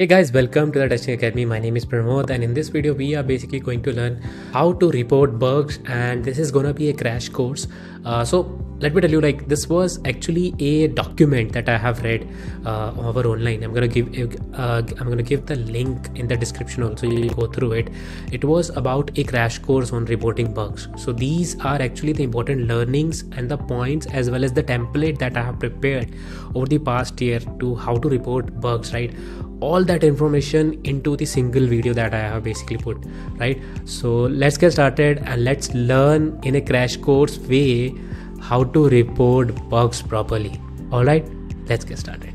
Hey guys, welcome to the Testing Academy. My name is Pramod and in this video we are basically going to learn how to report bugs and this is gonna be a crash course. Uh, so let me tell you like this was actually a document that I have read uh, over online. I'm gonna give uh, I'm gonna give the link in the description also. You go through it. It was about a crash course on reporting bugs. So these are actually the important learnings and the points as well as the template that I have prepared over the past year to how to report bugs right all that information into the single video that I have basically put right? So let's get started and let's learn in a crash course way how to report bugs properly. All right let's get started.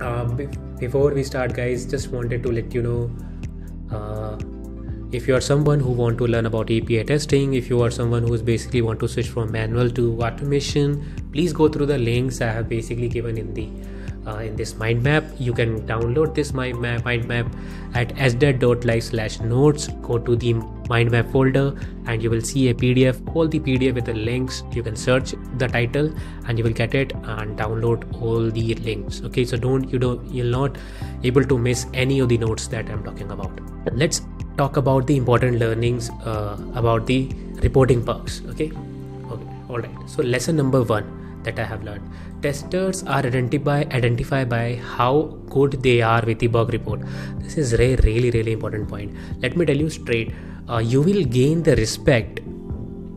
Uh, before we start guys just wanted to let you know if you are someone who want to learn about api testing if you are someone who's basically want to switch from manual to automation please go through the links i have basically given in the uh, in this mind map. You can download this mind map, mind map at sdet.live slash notes. Go to the mind map folder and you will see a pdf all the pdf with the links. You can search the title and you will get it and download all the links. Okay so don't you don't you'll not able to miss any of the notes that i'm talking about. Let's talk about the important learnings uh, about the reporting bugs okay? Okay all right. So lesson number one that i have learned. Testers are identified identified by how good they are with the bug report. This is a really really important point. Let me tell you straight uh, you will gain the respect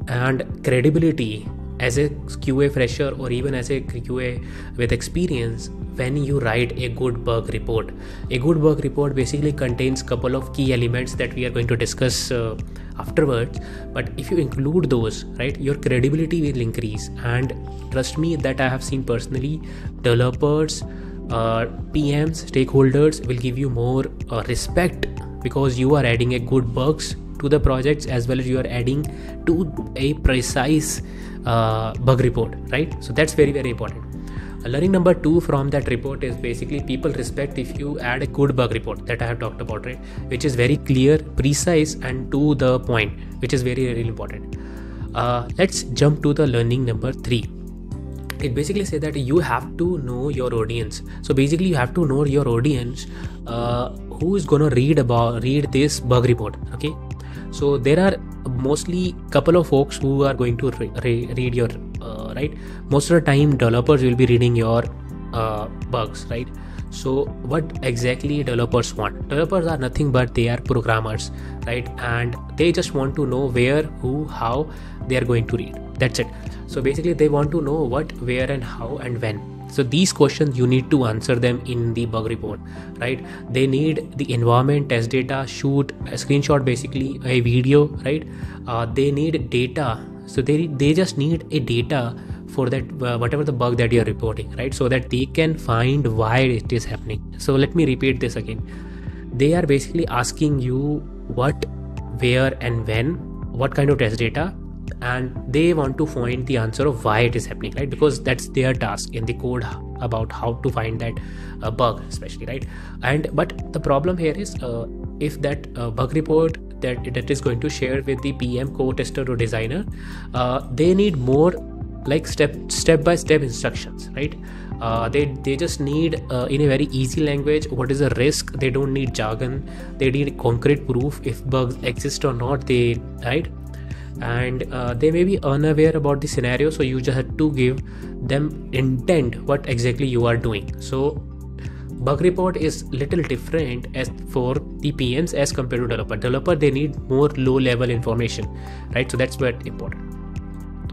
and credibility as a QA fresher or even as a QA with experience when you write a good bug report. A good bug report basically contains couple of key elements that we are going to discuss uh, afterwards. But if you include those right your credibility will increase. And trust me that i have seen personally developers uh, pms stakeholders will give you more uh, respect because you are adding a good bugs to the projects as well as you are adding to a precise uh, bug report right? So that's very very important. Learning number two from that report is basically people respect if you add a good bug report that i have talked about right? Which is very clear precise and to the point which is very very important. Uh, let's jump to the learning number three. It basically says that you have to know your audience. So basically you have to know your audience uh, who is gonna read about read this bug report okay so there are mostly couple of folks who are going to re- re- read your uh, right? Most of the time developers will be reading your uh, bugs right? So what exactly developers want? Developers are nothing but they are programmers right? And they just want to know where who how they are going to read. That's it. So basically they want to know what where and how and when so these questions you need to answer them in the bug report right? They need the environment test data shoot a screenshot basically a video right? Uh, they need data. So they they just need a data for that uh, whatever the bug that you're reporting right? So that they can find why it is happening. So let me repeat this again. They are basically asking you what where and when what kind of test data and they want to find the answer of why it is happening right? Because that's their task in the code about how to find that uh, bug especially right? And but the problem here is uh, if that uh, bug report that that is going to share with the pm co-tester or designer uh, they need more like step step by step instructions right? Uh, they they just need uh, in a very easy language what is the risk? They don't need jargon. They need concrete proof if bugs exist or not. They right and uh, they may be unaware about the scenario so you just have to give them intent what exactly you are doing. So bug report is little different as for the pms as compared to developer. Developer they need more low level information right? So that's what important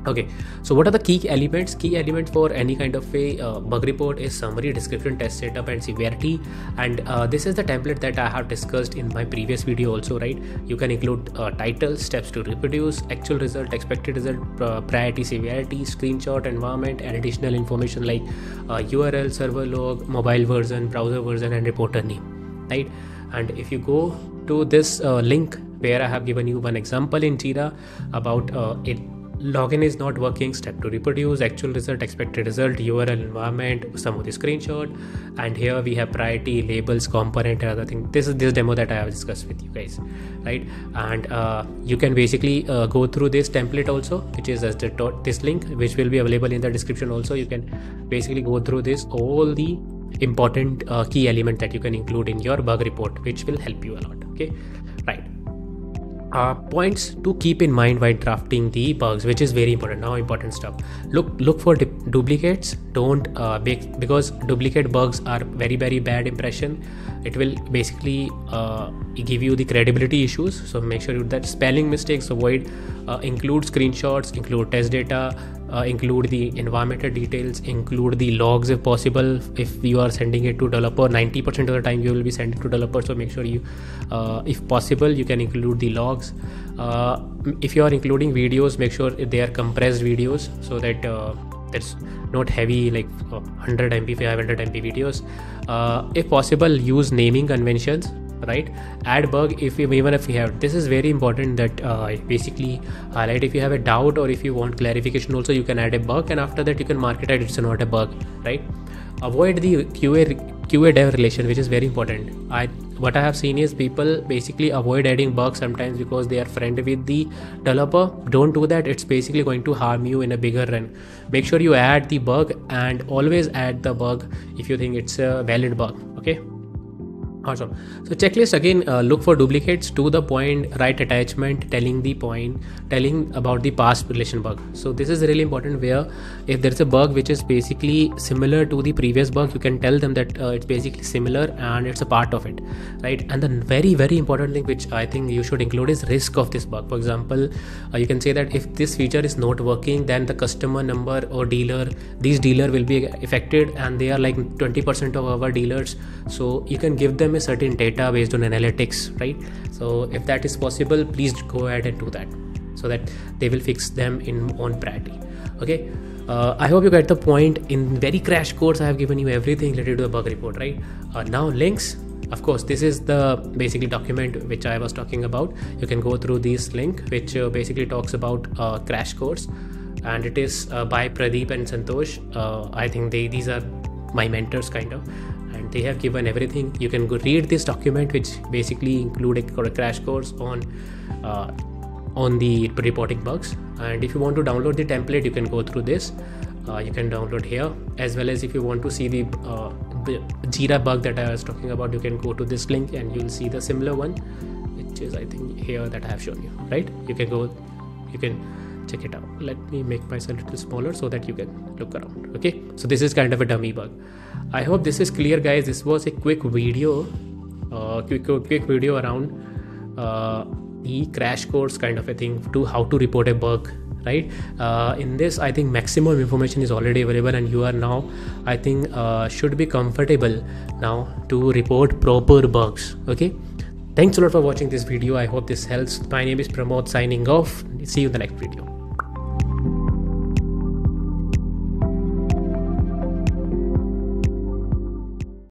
okay so what are the key elements? Key elements for any kind of a uh, bug report is summary description test setup and severity. And uh, this is the template that i have discussed in my previous video also right? You can include uh, title steps to reproduce actual result expected result uh, priority severity screenshot environment and additional information like url uh, server log mobile version browser version and reporter name right? And if you go to this uh, link where i have given you one example in jira about it login is not working step to reproduce actual result expected result url environment some of the screenshot and here we have priority labels component and other thing. This is this demo that i have discussed with you guys right? And uh, you can basically uh, go through this template also which is as the this link which will be available in the description also. You can basically go through this all the important uh, key element that you can include in your bug report which will help you a lot okay uh, points to keep in mind while drafting the bugs which is very important now important stuff. Look look for du- duplicates. Don't uh, make, because duplicate bugs are very very bad impression it will basically uh, give you the credibility issues. So make sure that spelling mistakes avoid uh, include screenshots include test data uh, include the environmental details include the logs if possible. If you are sending it to developer 90% of the time you will be sending to developer. So make sure you uh, if possible you can include the logs. Uh, if you are including videos make sure they are compressed videos so that uh, there's not heavy like 100 mp 500 mp videos. Uh, if possible use naming conventions right? Add bug if you even if you have this is very important that uh, basically highlight if you have a doubt or if you want clarification also you can add a bug and after that you can mark it it's not a bug right? Avoid the qa qa dev relation which is very important. I what i have seen is people basically avoid adding bugs sometimes because they are friend with the developer. Don't do that. It's basically going to harm you in a bigger run. Make sure you add the bug and always add the bug if you think it's a valid bug okay awesome so checklist again uh, look for duplicates to the point right attachment telling the point telling about the past relation bug. So this is really important where if there's a bug which is basically similar to the previous bug you can tell them that uh, it's basically similar and it's a part of it right? And the very very important thing which i think you should include is risk of this bug. For example uh, you can say that if this feature is not working then the customer number or dealer these dealer will be affected and they are like 20% of our dealers. So you can give them them a certain data based on analytics right? So if that is possible please go ahead and do that so that they will fix them in on priority. Okay? Uh, i hope you get the point. In very crash course i have given you everything related to the bug report right? Uh, now links of course this is the basically document which i was talking about. You can go through this link which uh, basically talks about uh, crash course and it is uh, by pradeep and santosh. Uh, i think they these are my mentors kind of and they have given everything. You can go read this document which basically include a crash course on uh, on the reporting bugs. And if you want to download the template you can go through this. Uh, you can download here. As well as if you want to see the, uh, the jira bug that i was talking about you can go to this link and you'll see the similar one which is i think here that i have shown you right? You can go you can check it out. Let me make myself a little smaller so that you can look around okay? So this is kind of a dummy bug. I hope this is clear guys. This was a quick video uh, quick quick video around uh, the crash course kind of a thing to how to report a bug right? Uh, in this i think maximum information is already available and you are now i think uh, should be comfortable now to report proper bugs okay? Thanks a lot for watching this video. I hope this helps. My name is pramod signing off. See you in the next video